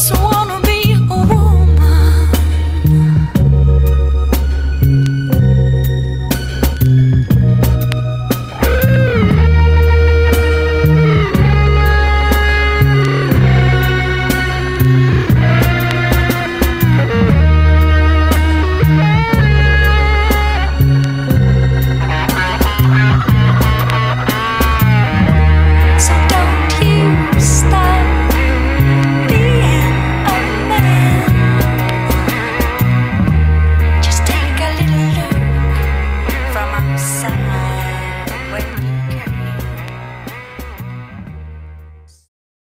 this one.